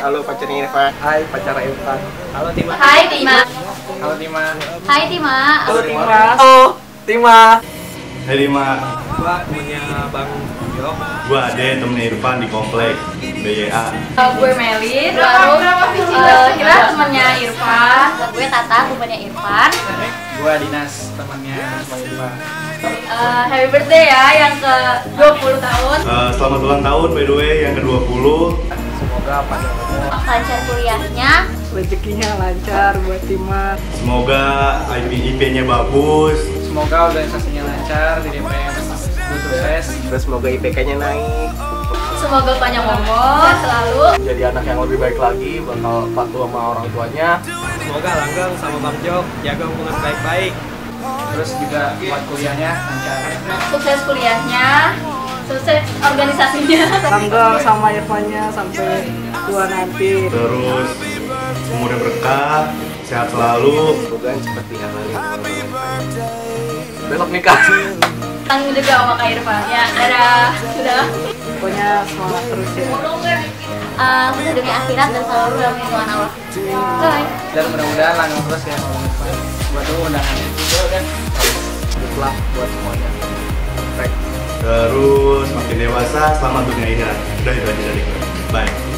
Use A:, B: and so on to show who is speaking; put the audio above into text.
A: Eva. Hai pacar Irfan.
B: Halo Tima.
C: Hai Tima.
B: Halo Tima.
C: Hai Tima.
B: Halo Tima.
A: Oh, Tima.
D: Hai Rima,
B: Gua temennya Bang Yok.
D: gua Ade temennya Irfan di komplek BYA.
C: Uh, gue Melin, lalu uh, Kira temannya Irfan, gue Tata temannya Irfan.
B: Gua Dinas temannya Bang Irfan.
C: Uh, happy birthday ya yang ke 20 tahun.
D: Eh, selamat ulang tahun by the way yang ke-20.
B: Semoga panjang umur.
C: Lancar kuliahnya.
E: rezekinya lancar buat Tima
D: Semoga IP IP-nya bagus.
B: Semoga organisasinya lancar, di DPM sukses.
A: Terus semoga IPK-nya naik.
C: Semoga panjang umur selalu.
A: Jadi anak yang lebih baik lagi, bakal patuh sama orang tuanya.
B: Semoga langgeng sama Bang Jok, jaga hubungan baik-baik. Terus juga buat kuliahnya lancar.
C: Sukses kuliahnya. Sukses organisasinya.
E: langgeng sama Irfannya sampai tua nanti
D: Terus umurnya berkah, sehat selalu.
A: Semoga cepat dihalali. Besok nikah.
C: Tanggung juga sama Kak Irfan. Ya, dadah. Sudah.
E: pokoknya semangat terus ya
C: Uh, khusus demi akhirat dan selalu dalam lindungan Allah. Bye.
B: Dan mudah-mudahan langgeng terus ya. Buat undangannya.
A: Good luck buat semuanya. Baik.
D: Terus makin dewasa, selamat dunia akhirat. Udah itu aja dari gue. Bye.